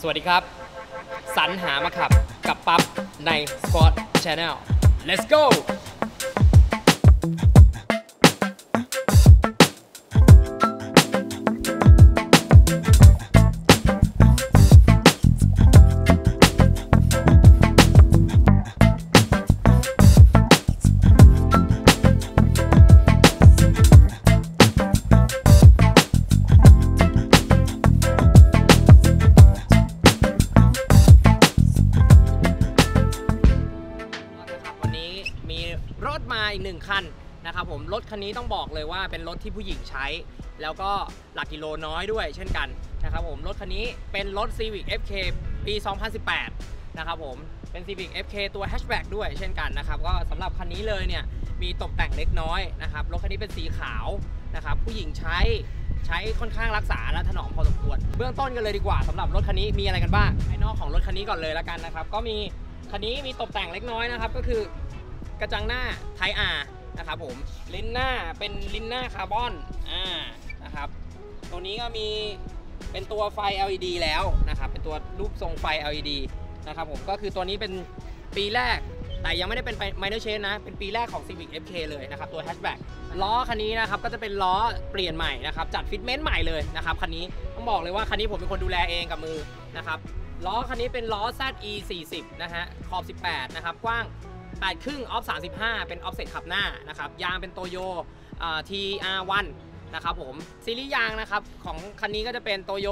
สวัสดีครับ สรรหามาขับกับปั๊บใน Sport Channel let's go 1 คันนะครับผมรถคันนี้ต้องบอกเลยว่าเป็นรถที่ผู้หญิงใช้ แล้วก็หลักกิโลน้อยด้วยเช่นกันนะครับผมรถคันนี้เป็นรถ Civic FK ปี 2018 นะครับผมเป็น Civic FK ตัวแฮชแบ็กด้วยเช่นกันนะครับก็สำหรับคันนี้เลยเนี่ยมีตกแต่งเล็กน้อยนะครับรถคันนี้เป็นสีขาวนะครับผู้หญิงใช้ใช้ค่อนข้างรักษาและถนอมพอสมควร เบื้องต้นกันเลยดีกว่าสำหรับรถคันนี้มีอะไรกันบ้างให้นอกของรถคันนี้ก่อนเลยละกันนะครับก็มีคันนี้มีตกแต่งเล็กน้อยนะครับก็คือ กระจังหน้าไทอานะครับผมลิ้นหน้าเป็นลิ้นหน้าคาร์บอนอ่านะครับตัวนี้ก็มีเป็นตัวไฟ LED แล้วนะครับเป็นตัวรูปทรงไฟ LED นะครับผมก็คือตัวนี้เป็นปีแรกแต่ยังไม่ได้เป็น minor change นะ เป็นปีแรกของ Civic FK เลยนะครับตัว hatchback ล้อคันนี้นะครับก็จะเป็นล้อเปลี่ยนใหม่นะครับจัดฟิตเมนต์ใหม่เลยนะครับคันนี้ต้องบอกเลยว่าคันนี้ผมเป็นคนดูแลเองกับมือนะครับล้อคันนี้เป็นล้อ ZE 40 นะฮะขอบ 18 นะครับกว้าง 8ครึ่ง off 35 เป็นออฟเซ็ตขับหน้านะครับยางเป็น Toyo อ่า TR1 นะครับผมซีรีส์ยางนะครับของคันนี้ก็จะเป็นโตโย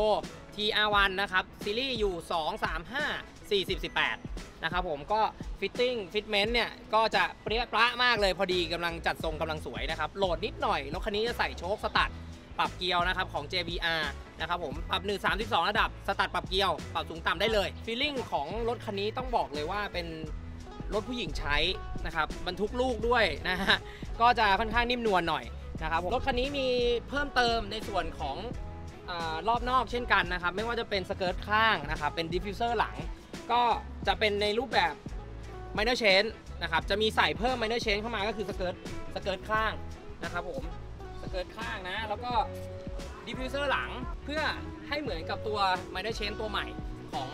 TR1 นะครับซีรีส์อยู่ 2 3 5 40 18นะครับผมก็ fitting fitment เนี่ยก็จะเปรี้ยปร้ามากเลยพอดีกำลังจัดทรงกำลังสวยนะครับโหลดนิดหน่อยแล้วคันนี้จะใส่โช้ค strutปรับเกลียวนะครับของ JBR นะครับผมปรับ1 32 ระดับ strut ปรับเกลียว ปรับสูงต่ำได้เลย feeling ของรถคันนี้ต้องบอกเลยว่าเป็น รถผู้หญิงใช้นะครับบรรทุกลูกด้วยนะฮะก็จะค่อนข้างนิ่มนวลหน่อยนะครับรถคันนี้มีเพิ่มเติมในส่วนของอรอบนอกเช่นกันนะครับ ไม่ว่าจะเป็น skirt ข้างนะครับเป็น diffuser หลัง ก็จะเป็นในรูปแบบ minor change นะครับจะมีใส่เพิ่ม minor change เข้ามาก็คือ skirt skirt ข้างนะครับผม skirt ข้างนะ แล้วก็ diffuser หลังเพื่อให้เหมือนกับตัว minor change ตัวใหม่ของ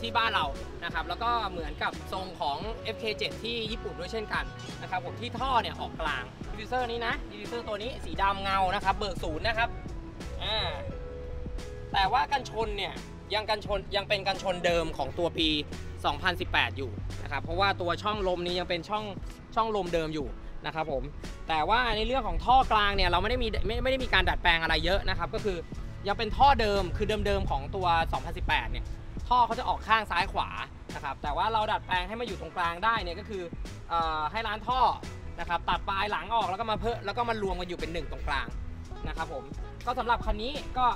ที่บ้านเรานะครับแล้วก็เหมือนกับทรงของ FK7 ที่ญี่ปุ่นด้วยเช่นกันนะครับผมที่ท่อเนี่ยออกกลาง diffuser นี้นะ diffuser ตัวนี้สีดำเงานะครับเบิกศูนย์นะครับอ่าแต่ว่ากันชนเนี่ยยังกันชนยังเป็นกันชนเดิมของตัวปี 2018 อยู่นะครับเพราะว่าตัวช่องลมนี้ยังเป็นช่องช่องลมเดิมอยู่นะครับผมแต่ว่าในเรื่องของท่อกลางเนี่ยเราไม่ได้มีไม่ไม่ได้มีการดัดแปลงอะไรเยอะนะครับก็คือยังเป็นท่อเดิมคือเดิมๆของตัว 2018 เนี่ย ท่อเขาจะออกข้างซ้ายขวานะครับแต่ว่าเราดัดแปลงให้มาอยู่ตรงกลางได้เนี่ยก็คืออให้ร้านท่อนะครับตัดปลายหลังออกแล้วก็มาเพิ่มแล้วก็มารวมกันอยู่เป็นหนึ่งตรงกลางนะครับผมก็สำหรับคันนี้ก็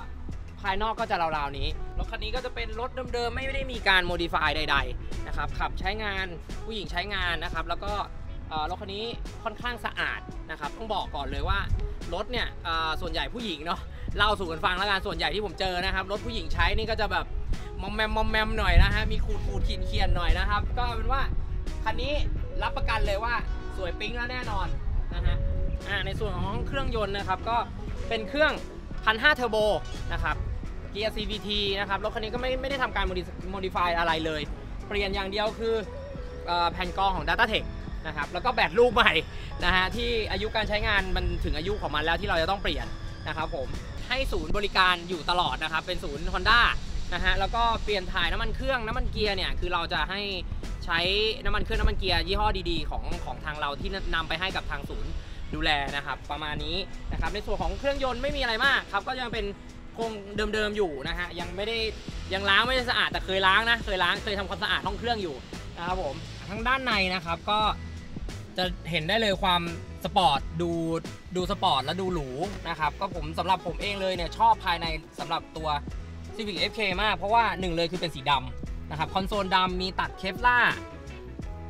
ภายนอกก็จะราวๆนี้รถคันนี้ก็จะเป็นรถเดิมๆไม่ได้มีการโมดิฟายใดๆนะครับขับใช้งานผู้หญิงใช้งานนะครับแล้วก็รถคันนี้ค่อนข้างสะอาดนะครับต้องบอกก่อนเลยว่ารถเนี่ยส่วนใหญ่ผู้หญิงเนาะเล่าสู่กันฟังแล้วกันส่วนใหญ่ที่ผมเจอนะครับรถผู้หญิงใช้นี่ก็จะแบบ มอมแมมมอมแมมหน่อยนะฮะ มีขูดขูดขียนเขียนหน่อยนะครับ ก็เอาเป็นว่าคันนี้รับประกันเลยว่าสวยปิ๊งแล้วแน่นอนนะฮะ อ่า ในส่วนของเครื่องยนต์นะครับ ก็เป็นเครื่อง1,500เทอร์โบนะครับเกียร์ CVT นะครับ รถคันนี้ก็ไม่ไม่ได้ทำการโมดิฟายอะไรเลย เปลี่ยนอย่างเดียวคืออแผ่นกรองของ DataTech นะครับ แล้วก็แบตลูกใหม่นะฮะ ที่อายุการใช้งานมันถึงอายุของมันแล้วที่เราจะต้องเปลี่ยนนะครับผม ให้ศูนย์บริการอยู่ตลอดนะครับ เป็นศูนย์ Honda นะฮะแล้วก็เปลี่ยนถ่ายน้ำมันเครื่องน้ำมันเกียร์เนี่ยคือเราจะให้ใช้น้ำมันเครื่องน้ำมันเกียร์ยี่ห้อดีๆ ของของทางเราที่นำไปให้กับทางศูนย์ดูแลนะครับประมาณนี้นะครับในส่วนของเครื่องยนต์ไม่มีอะไรมากครับก็ยังเป็นคงเดิมๆอยู่นะฮะยังไม่ได้ยังล้างไม่ได้สะอาดแต่เคยล้างนะเคยล้างเคยทำความสะอาดห้องเครื่องอยู่นะครับผมทางด้านในนะครับก็จะเห็นได้เลยความสปอร์ตดูดูสปอร์ตและดูหรูนะครับก็ผมสำหรับผมเองเลยเนี่ยชอบภายในสำหรับตัว Civic FK มาก เพราะว่าหนึ่งเลยคือเป็นสีดำนะครับคอนโซลดำมีตัด kevlar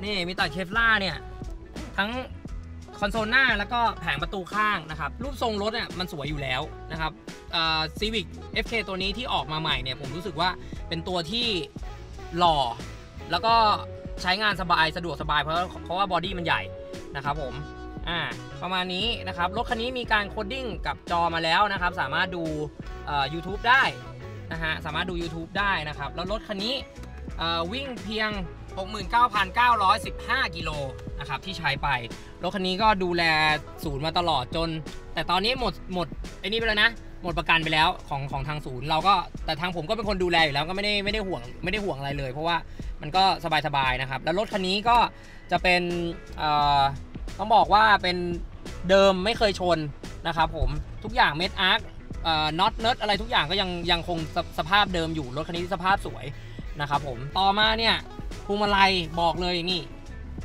นี่มีตัด kevlar เนี่ยทั้งคอนโซลหน้าแล้วก็แผงประตูข้างนะครับ รูปทรงรถเนี่ยมันสวยอยู่แล้วนะครับอ่า Civic FK ตัวนี้ที่ออกมาใหม่เนี่ยผมรู้สึกว่าเป็นตัวที่หล่อ แล้วก็ใช้งานสบายสะดวกสบายเพราะเพราะว่า body มันใหญ่นะครับผมอ่าประมาณนี้นะครับ รถคันนี้มีการ coding กับจอมาแล้วนะครับ สามารถดู YouTube ได้ นะฮะสามารถดู YouTube ได้นะครับ แล้วรถคันนี้วิ่งเพียง 69,915 กิโลนะครับที่ใช้ไป รถคันนี้ก็ดูแลศูนย์มาตลอดจน แต่ตอนนี้หมดหมดไอ้นี่ไปแล้วนะ หมดประกันไปแล้วของของทางศูนย์เราก็แต่ทางผมก็เป็นคนดูแลอยู่แล้วก็ไม่ได้ไม่ได้ห่วงไม่ได้ห่วงอะไรเลย เพราะว่ามันก็สบายๆนะครับ แล้วรถคันนี้ก็จะเป็นต้องบอกว่าเป็นเดิมไม่เคยชนนะครับผมทุกอย่างเม็ดอาร์ค น็อตเนิร์ดอะไรทุกอย่างก็ยังยังคงสสภาพเดิมอยู่รถคันนี้สภาพสวยนะครับผมต่อมาเนี่ยพวงมาลัยบอกเลยนี่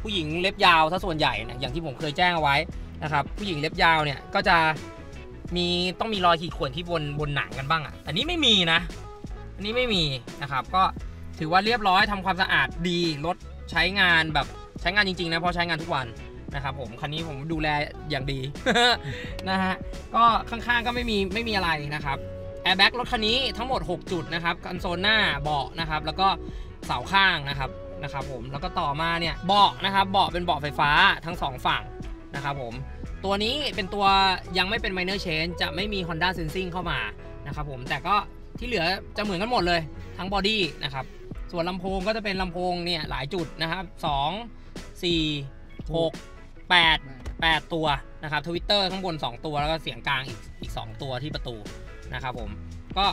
ผู้หญิงเล็บยาวซะส่วนใหญ่นะอย่างที่ผมเคยแจ้งเอาไว้นะครับผู้หญิงเล็บยาวเนี่ยก็จะมีต้องมีรอยขีดข่วนที่บนบนหนังกันบ้างอะ่ะแต่นี้ไม่มีนะอันนี้ไม่มีนะครับก็ถือว่าเรียบร้อยทำความสะอาดดีรถใช้งานแบบใช้งานจริงๆนะเพราะใช้งานทุกวัน นะครับผมคันนี้ผมดูแลอย่างดีนะฮะก็ข้างๆก็ไม่มีไม่มีอะไรนะครับแอร์แบ็กรถคันนี้ทั้งหมด 6 จุดนะครับคอนโซลหน้าเบาะนะครับแล้วก็เสาข้างนะครับนะครับผมแล้วก็ต่อมาเนี่ยเบาะนะครับเบาะเป็นเบาะไฟฟ้าทั้งสองฝั่งนะครับผมตัวนี้เป็นตัวยังไม่เป็น minor change จะไม่มี Honda Sensing เข้ามานะครับผมแต่ก็ที่เหลือจะเหมือนกันหมดเลยทั้ง body นะครับส่วนลำโพงก็จะเป็นลำโพงเนี่ยหลายจุดนะครับ 2 4 6 8 8ตัวนะครับทวิตเตอร์ข้างบน 2 ตัวแล้วก็เสียงกลางอีกอีก 2 ตัวที่ประตูนะครับผมก็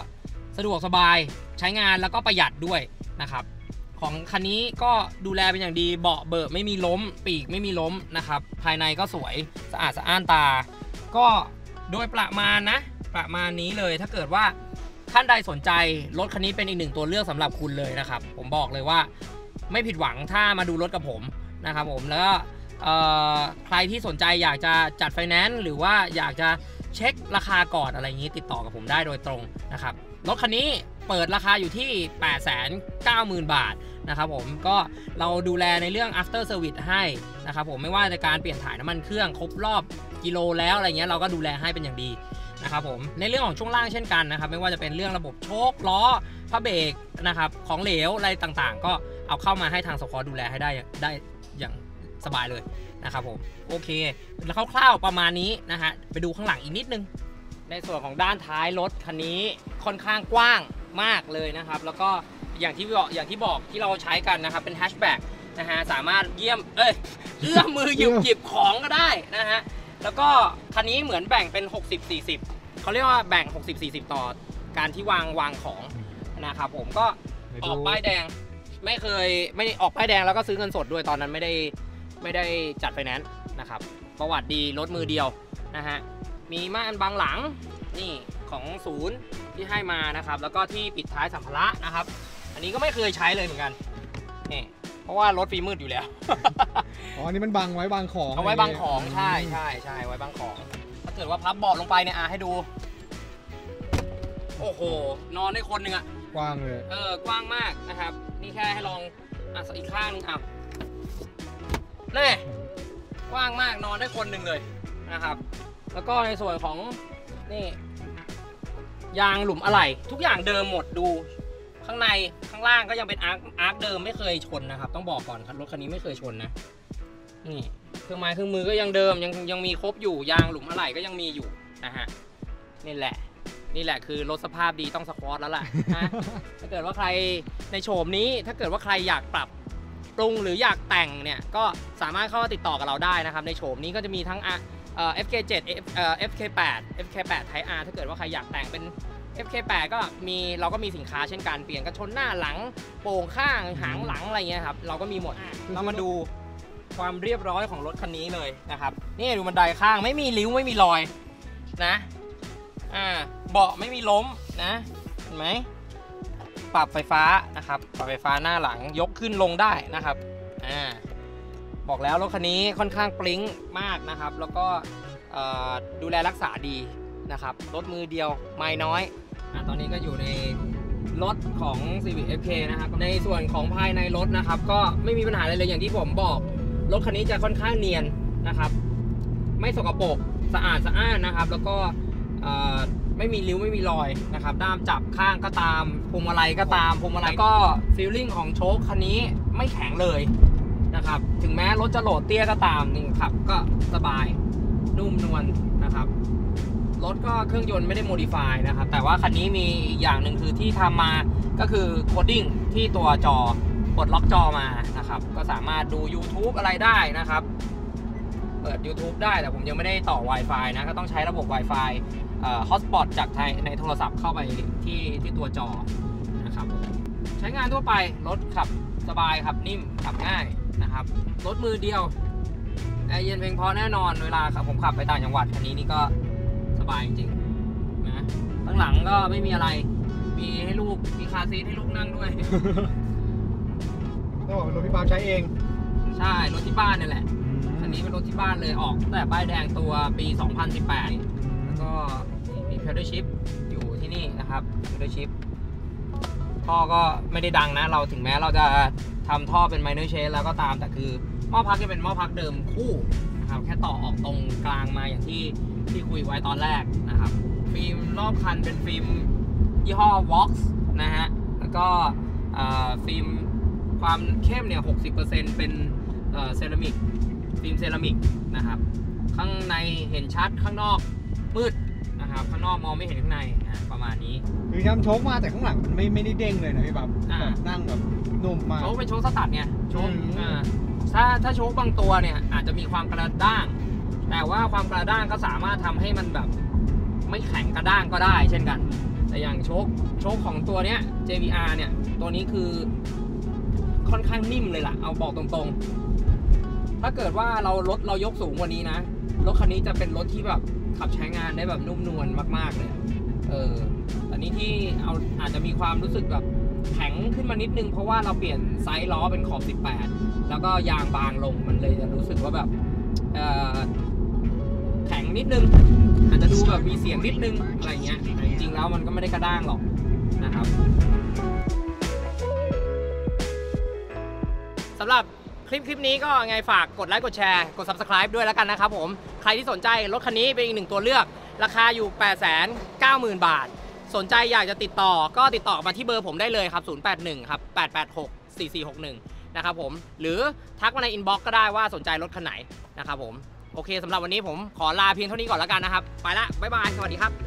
สะดวกสบายใช้งานแล้วก็ประหยัดด้วยนะครับ ของคันนี้ก็ดูแลเป็นอย่างดีเบาะเบิกไม่มีล้ม ปีกไม่มีล้มนะครับ ภายในก็สวยสะอาดสะอ้านตา ก็โดยประมาณนะ ประมาณนี้เลยถ้าเกิดว่าท่านใดสนใจรถคันนี้เป็นอีกหนึ่งตัวเลือกสำหรับคุณเลยนะครับ ผมบอกเลยว่า ไม่ผิดหวังถ้ามาดูรถกับผมนะครับผมแล้วก็ ใครที่สนใจอยากจะจัดไฟแนนซ์หรือว่าอยากจะเช็คราคาก่อนอะไรอย่างนี้ติดต่อกับผมได้โดยตรงนะครับรถคันนี้เปิดราคาอยู่ที่ 890,000 บาทนะครับผมก็เราดูแลในเรื่อง after service ให้นะครับผมไม่ว่าในการเปลี่ยนถ่ายน้ำมันเครื่องครบรอบกิโลแล้วอะไรเงี้ยเราก็ดูแลให้เป็นอย่างดีนะครับผมในเรื่องของช่วงล่างเช่นกันนะครับไม่ว่าจะเป็นเรื่องระบบโชคล้อพระเบรกนะครับของเหลวอะไรต่างๆ ก็เอาเข้ามาให้ทางสคอดูแลให้ได้ได้อย่าง สบายเลยนะครับผมโอเค แล้วคร่าวๆประมาณนี้นะฮะไปดูข้างหลังอีกนิดนึง ในส่วนของด้านท้ายรถคันนี้ค่อนข้างกว้างมากเลยนะครับ แล้วก็อย่างที่บอกอย่างที่บอกที่เราใช้กันนะครับ เป็นแฮชแบ็กนะฮะสามารถเยี่ยมเอ้ยเอื้อมมือหยิบหยิบของก็ได้นะฮะแล้วก็คันนี้เหมือนแบ่งเป็น 60 40เขาเรียกว่าแบ่ง 60 40 ต่อการที่วางวางของนะครับผมก็ออกป้ายแดง ไม่เคยไม่ออกป้ายแดงแล้วก็ซื้อเงินสดด้วยตอนนั้นไม่ได้ ไม่ได้จัดไฟแนนซ์นะครับ ประวัติดีรถมือเดียวนะฮะ มีม่านบังหลังนี่ของศูนย์ที่ให้มานะครับ แล้วก็ที่ปิดท้ายสัมภาระนะครับ อันนี้ก็ไม่เคยใช้เลยเหมือนกันนี่เพราะว่ารถฟิล์มมืดอยู่แล้ว อ๋ออันนี่มันบังไว้บังของเอาไว้บังของใช่ใช่ใช่ไว้บังของ ถ้าเกิดว่าพับเบาะลงไปเนี่ยอะให้ดู โอ้โห นอนได้คนหนึ่งอะกว้างเลย เออกว้างมากนะครับ นี่แค่ให้ลองอะอีกข้างหนึงอะ นี่กว้างมากนอนได้คนหนึ่งเลยนะครับ แล้วก็ในส่วนของนี่ยางหลุมอะไหล่ทุกอย่างเดิมหมดดู ข้างในข้างล่างก็ยังเป็นอาร์คอาร์คเดิมไม่เคยชนนะครับ ต้องบอกก่อนครับรถคันนี้ไม่เคยชนนะนี่เครื่องไม้เครื่องมือก็ยังเดิมยังยังมีครบอยู่ยางหลุมอะไหล่ก็ยังมีอยู่นะฮะนี่แหละ นี่แหละคือรถสภาพดีต้องสควอตแล้วล่ะนะถ้าเกิดว่าใครในโฉมนี้ถ้าเกิดว่าใครอยากปรับ ปรุงหรืออยากแต่งเนี่ยก็สามารถเข้ามาติดต่อกับเราได้นะครับ ในโฉมนี้ก็จะมีทั้งอะเอ่อ FK7 F เอ่อ FK8 FK8 Type R ถ้าเกิดว่าใครอยากแต่งเป็น FK8 ก็มีเราก็มีสินค้าเช่นกันเปลี่ยนกระชนหน้าหลังโป่งข้างหางหลังอะไรเงี้ยครับเราก็มีหมดเรามาดูความเรียบร้อยของรถคันนี้เลยนะครับนี่ดูบันไดข้างไม่มีริ้วไม่มีรอยนะอ่าเบาะไม่มีล้มนะเห็นไหม ปรับไฟฟ้านะครับปรับไฟฟ้าหน้าหลังยกขึ้นลงได้นะครับอ่าบอกแล้วรถคันนี้ค่อนข้างปลิ้งมากนะครับ แล้วก็ดูแลรักษาดีนะครับรถมือเดียวไม่น้อยอะตอนนี้ก็อยู่ในรถของ Civic FK นะครับในส่วนของภายในรถนะครับ ก็ไม่มีปัญหาอะไรเลยอย่างที่ผมบอกรถคันนี้จะค่อนข้างเนียนนะครับ ไม่สกปรกสะอาดสะอ้านนะครับ แล้วก็ ไม่มีริ้วไม่มีรอยนะครับด้ามจับข้างก็ตามพวงมาลัยก็ตามพวงมาลัยก็ฟีลลิ่งของโชคคันนี้ไม่แข็งเลยนะครับถึงแม้รถจะโหลดเตี้ยก็ตามนี่ขับก็สบายนุ่มนวลนะครับรถก็เครื่องยนต์ไม่ได้ modify นะครับแต่ว่าคันนี้มีอีกอย่างหนึ่งคือที่ทำมาก็คือ coding ที่ตัวจอปลดล็อกจอมานะครับก็สามารถดู YouTube อะไรได้นะครับ เปิด YouTube ได้แต่ผมยังไม่ได้ต่อ Wi-Fi นะก็ต้องใช้ระบบ Wi-Fi hotspot จากไทยในโทรศัพท์เข้าไปที่ที่ตัวจอนะครับใช้งานทั่วไปรถขับสบายครับนิ่มขับง่ายนะครับรถมือเดียวแอร์เย็นเพียงพอแน่นอนเวลาขับผมขับไปต่างจังหวัดคันนี้นี่ก็สบายจริงๆนะข้างหลังก็ไม่มีอะไรมีให้ลูกมีคาร์ซีทให้ลูกนั่งด้วยต้องบอกเป็นรถพี่ปาล์มใช้เอง ใช่รถที่บ้านนี่แหละคันนี้เป็นรถที่บ้านเลยออกตั้งแต่ป้ายแดงตัวปี 2018 ก็มี pedal shift อยู่ที่นี่นะครับ paddle shift ท่อก็ไม่ได้ดังนะ เราถึงแม้เราจะทำท่อเป็น minor change แล้วก็ตาม แต่คือหม้อพักจะเป็นหม้อพักเดิมคู่นะครับแค่ต่อออกตรงกลางมาอย่างที่ที่คุยไว้ตอนแรกนะครับ ฟิล์มรอบคันเป็นฟิล์มยี่ห้อ Vox นะฮะ แล้วก็ฟิล์มความเข้มเนี่ย 60%เป็นเอ่อเซรามิก ฟิล์มเซรามิกนะครับ ข้างในเห็นชัดข้างนอก มืดนะครับข้างนอกมองไม่เห็นข้างในอะประมาณนี้ คือทำโชคมาแต่ข้างหลังมันไม่ไม่ได้เด้งเลยนะพี่ปาล์มอ่า แบบนั่งแบบนุ่มมาก โชคเป็นโชคสตัดเนี่ยโชคอืม อ่าถ้าถ้าโชคบางตัวเนี่ยอาจจะมีความกระด้าง แต่ว่าความกระด้างก็สามารถทำให้มันแบบ ไม่แข็งกระด้างก็ได้ เช่นกัน แต่อย่างโชคโชคของตัวเนี้ย JVR เนี่ย ตัวนี้คือค่อนข้างนิ่มเลยล่ะ เอาบอกตรงๆ ถ้าเกิดว่าเรารถเรายกสูงกว่านี้นะ รถคันนี้จะเป็นรถที่แบบขับใช้งานได้แบบนุ่มนวลมาก ๆ เลย เออต่นี้ที่เอาอาจจะมีความรู้สึกแบบแข็งขึ้นมานิดนึง เพราะว่าเราเปลี่ยนไซส์ล้อเป็นขอบ 18 แล้วก็ยางบางลงมันเลยจะรู้สึกว่าแบบแข็งนิดนึง อาจจะดูแบบมีเสียงนิดนึงอะไรเงี้ยแต่จริงๆแล้วมันก็ไม่ได้กระด้างหรอกนะครับสำหรับ คลิปคลิปนี้ก็ไงฝากกดไลค์กดแชร์กด subscribe ด้วยแล้วกันนะครับผม ใครที่สนใจรถคันนี้เป็นอีกหนึ่งตัวเลือก ราคาอยู่ 890,000 บาท สนใจอยากจะติดต่อก็ติดต่อมาที่เบอร์ผมได้เลยครับ 081 ครับ 886 4461 นะครับผม หรือทักมาใน inbox ก็ได้ว่าสนใจรถคันไหนนะครับผม โอเคสำหรับวันนี้ผมขอลาเพียงเท่านี้ก่อนแล้วกันนะครับ ไปละบ๊ายบาย สวัสดีครับ